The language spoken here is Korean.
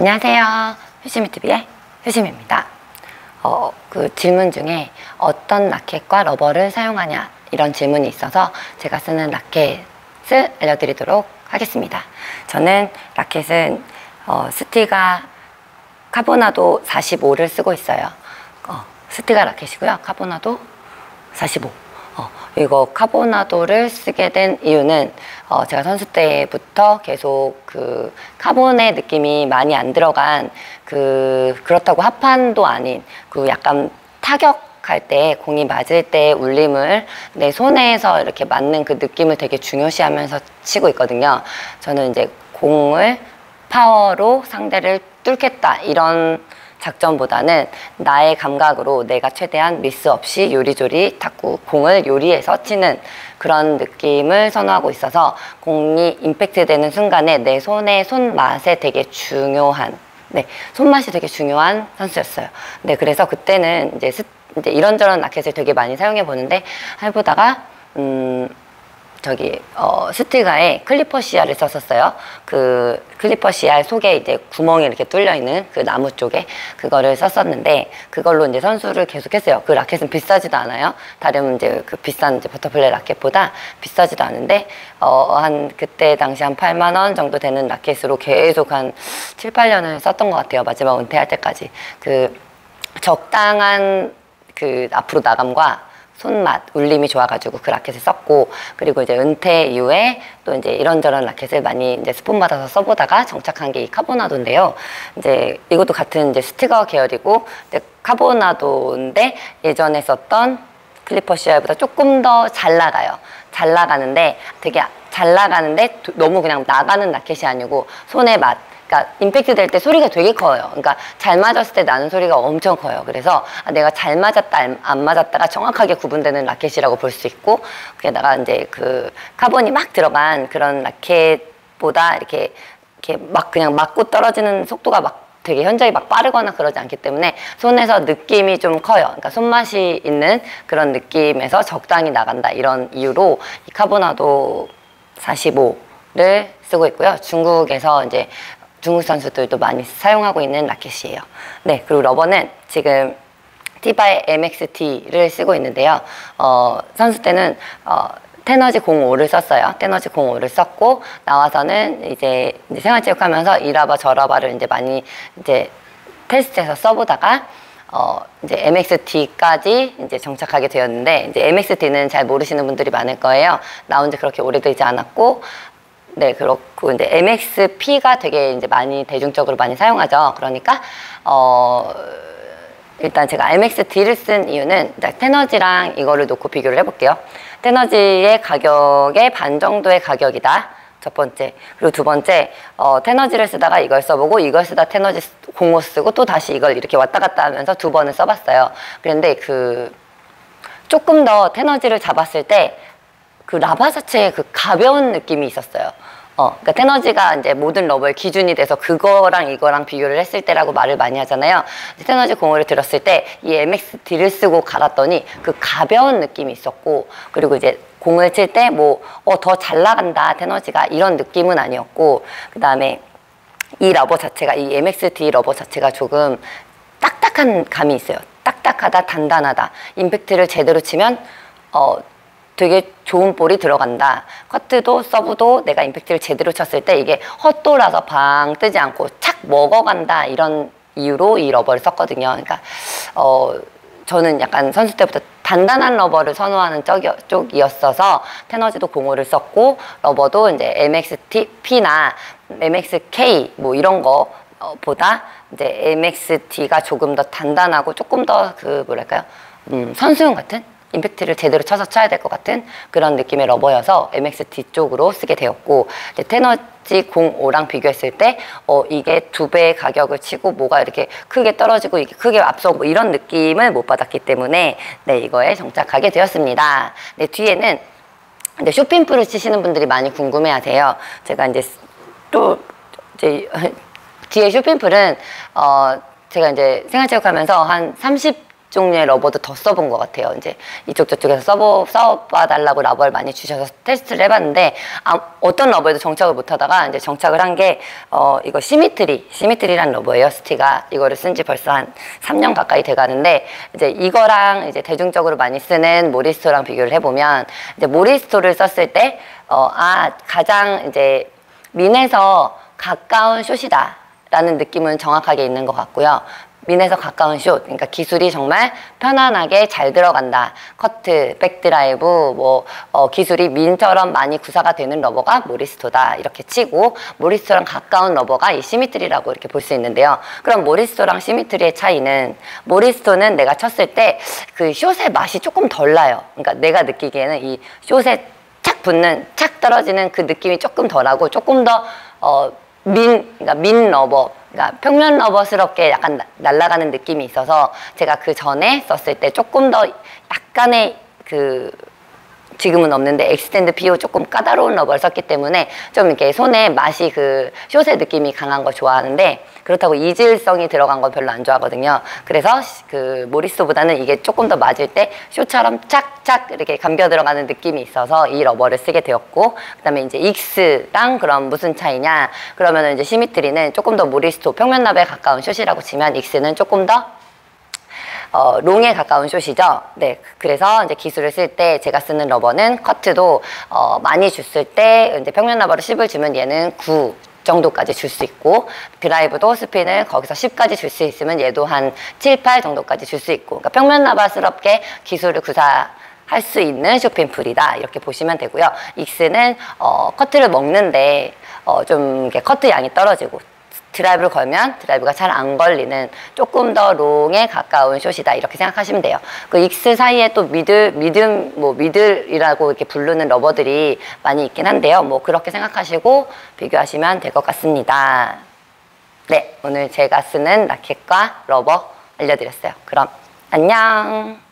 안녕하세요. 효시미TV의 효시미입니다. 어, 그 질문 중에 어떤 라켓과 러버를 사용하냐 이런 질문이 있어서 제가 쓰는 라켓을 알려드리도록 하겠습니다. 저는 라켓은 어, 스티가 카보나도 45를 쓰고 있어요. 어, 스티가 라켓이고요. 카보나도 45. 어, 이거 카보나도를 쓰게 된 이유는 어, 제가 선수 때부터 계속 그 카본의 느낌이 많이 안 들어간 그 그렇다고 합판도 아닌 그 약간 타격 할 때 공이 맞을 때 울림을 내 손에서 이렇게 맞는 그 느낌을 되게 중요시하면서 치고 있거든요. 저는 이제 공을 파워로 상대를 뚫겠다 이런 작전보다는 나의 감각으로 내가 최대한 미스 없이 요리조리 탁구 공을 요리해서 치는 그런 느낌을 선호하고 있어서 공이 임팩트 되는 순간에 내 손의 손맛에 되게 중요한 네 손맛이 되게 중요한 선수였어요. 네 그래서 그때는 이제, 스, 이제 이런저런 라켓을 되게 많이 사용해 보는데 해보다가 음 저기 어, 스티가에 클리퍼 CR을 썼었어요. 그 클리퍼 CR 속에 이제 구멍이 이렇게 뚫려 있는 그 나무 쪽에 그거를 썼었는데 그걸로 이제 선수를 계속했어요. 그 라켓은 비싸지도 않아요. 다른 이제 그 비싼 이제 버터플라이 라켓보다 비싸지도 않은데 어, 한 그때 당시 한 8만 원 정도 되는 라켓으로 계속 한 7, 8년을 썼던 것 같아요. 마지막 은퇴할 때까지 그 적당한 그 앞으로 나감과 손맛, 울림이 좋아가지고 그 라켓을 썼고 그리고 이제 은퇴 이후에 또 이제 이런저런 라켓을 많이 이제 스폰 받아서 써보다가 정착한 게 이 카보나도인데요. 이제 이것도 같은 이제 스티거 계열이고 이제 카보나도인데 예전에 썼던 클리퍼 CR보다 조금 더 잘 나가요. 잘 나가는데 되게 잘 나가는데 너무 그냥 나가는 라켓이 아니고 손의 맛 그러니까 임팩트 될 때 소리가 되게 커요. 그러니까 잘 맞았을 때 나는 소리가 엄청 커요. 그래서 아, 내가 잘 맞았다 안 맞았다가 정확하게 구분되는 라켓이라고 볼 수 있고 게다가 이제 그 카본이 막 들어간 그런 라켓보다 이렇게 이렇게 막 그냥 맞고 떨어지는 속도가 막 되게 현저히 막 빠르거나 그러지 않기 때문에 손에서 느낌이 좀 커요. 그러니까 손맛이 있는 그런 느낌에서 적당히 나간다 이런 이유로 이 카보나도 45를 쓰고 있고요. 중국에서 이제 중국 선수들도 많이 사용하고 있는 라켓이에요. 네, 그리고 러버는 지금 티바의 MXT를 쓰고 있는데요. 어, 선수 때는 어, 테너지 05를 썼어요. 테너지 05를 썼고 나와서는 이제, 이제 생활체육하면서 이 라바 저 라바를 이제 많이 이제 테스트해서 써보다가 어, 이제 MXT까지 이제 정착하게 되었는데, 이제 MXT는 잘 모르시는 분들이 많을 거예요. 나온 지 그렇게 오래되지 않았고, 네, 그렇고 이제 MXP가 되게 이제 많이 대중적으로 많이 사용하죠. 그러니까 어 일단 제가 MXD를 쓴 이유는 테너지랑 이거를 놓고 비교를 해볼게요. 테너지의 가격의 반 정도의 가격이다. 첫 번째. 그리고 두 번째, 어, 테너지를 쓰다가 이걸 써보고 이걸 쓰다 테너지 공호 쓰고 또 다시 이걸 이렇게 왔다 갔다 하면서 두 번을 써봤어요. 그런데 그 조금 더 테너지를 잡았을 때 그 라바 자체의 그 가벼운 느낌이 있었어요. 어, 그러니까 테너지가 이제 모든 러버의 기준이 돼서 그거랑 이거랑 비교를 했을 때라고 말을 많이 하잖아요. 테너지 공을 들었을 때 이 MXD를 쓰고 갈았더니 그 가벼운 느낌이 있었고 그리고 이제 공을 칠 때 뭐 어 더 잘 나간다 테너지가 이런 느낌은 아니었고 그 다음에 이 러버 자체가 이 MXD 러버 자체가 조금 딱딱한 감이 있어요. 딱딱하다 단단하다 임팩트를 제대로 치면 어 되게 좋은 볼이 들어간다. 커트도 서브도 내가 임팩트를 제대로 쳤을 때 이게 헛돌아서 붕 뜨지 않고 착 먹어간다 이런 이유로 이 러버를 썼거든요. 그러니까 어 저는 약간 선수 때부터 단단한 러버를 선호하는 쪽이 었어서 테너지도 공호를 썼고 러버도 이제 MXTP나 MXK 뭐 이런 거 보다 이제 MXT가 조금 더 단단하고 조금 더 그 뭐랄까요 음, 선수용 같은 임팩트를 제대로 쳐서 쳐야 될 것 같은 그런 느낌의 러버여서 MXT 쪽으로 쓰게 되었고 테너지 05랑 비교했을 때 어, 이게 두 배의 가격을 치고 뭐가 이렇게 크게 떨어지고 이게 크게 앞서고 뭐 이런 느낌을 못 받았기 때문에 네 이거에 정착하게 되었습니다. 네 뒤에는 근데 쇼핑풀을 치시는 분들이 많이 궁금해하세요. 제가 이제 또 이제 뒤에 쇼핑풀은 어 제가 이제 생활체육하면서 한 30. 종류의 러버도 더 써본 것 같아요. 이제 이쪽 저쪽에서 써보, 써봐달라고 러버를 많이 주셔서 테스트를 해봤는데 아, 어떤 러버에도 정착을 못하다가 이제 정착을 한 게 어, 이거 시미트리, 시미트리란 러버예요. 스티가 이거를 쓴 지 벌써 한 3년 가까이 돼가는데 이제 이거랑 이제 대중적으로 많이 쓰는 모리스토랑 비교를 해보면 이제 모리스토를 썼을 때 어, 아 가장 이제 민에서 가까운 short이다 라는 느낌은 정확하게 있는 것 같고요. 민에서 가까운 숏, 그러니까 기술이 정말 편안하게 잘 들어간다. 커트, 백드라이브, 뭐 어, 기술이 민처럼 많이 구사가 되는 러버가 모리스토다 이렇게 치고 모리스토랑 가까운 러버가 이 시미트리라고 이렇게 볼 수 있는데요. 그럼 모리스토랑 시미트리의 차이는 모리스토는 내가 쳤을 때 그 short의 맛이 조금 덜 나요. 그러니까 내가 느끼기에는 이 숏에 착 붙는, 착 떨어지는 그 느낌이 조금 덜하고 조금 더 어, 민, 그러니까 민 러버, 그러니까 평면 러버스럽게 약간 나- 날아가는 느낌이 있어서 제가 그 전에 썼을 때 조금 더 약간의 그 지금은 없는데 엑스텐드 PO 조금 까다로운 러버를 썼기 때문에 좀 이렇게 손에 맛이 그 short의 느낌이 강한 거 좋아하는데 그렇다고 이질성이 들어간 건 별로 안 좋아하거든요. 그래서 시- 그 모리스보다는 이게 조금 더 맞을 때 숏처럼 착착 이렇게 감겨 들어가는 느낌이 있어서 이 러버를 쓰게 되었고 그다음에 이제 익스랑 그럼 무슨 차이냐 그러면은 이제 시미트리는 조금 더 모리스토 평면 러버에 가까운 short이라고 치면 익스는 조금 더 어, long에 가까운 short이죠. 네. 그래서 이제 기술을 쓸 때 제가 쓰는 러버는 커트도 어, 많이 줬을 때 이제 평면 러버를 10을 주면 얘는 9 정도까지 줄 수 있고 드라이브도 스핀을 거기서 10까지 줄 수 있으면 얘도 한 7, 8 정도까지 줄 수 있고 그러니까 평면 러버스럽게 기술을 구사 할수 있는 쇼핑풀이다 이렇게 보시면 되고요. 익스는 어, 커트를 먹는데 어, 좀 이렇게 커트 양이 떨어지고 드라이브를 걸면 드라이브가 잘 안 걸리는 조금 더 long에 가까운 short이다 이렇게 생각하시면 돼요. 그 익스 사이에 또 middle 미듬 뭐 middle이라고 이렇게 부르는 러버들이 많이 있긴 한데요. 뭐 그렇게 생각하시고 비교하시면 될 것 같습니다. 네, 오늘 제가 쓰는 라켓과 러버 알려드렸어요. 그럼 안녕.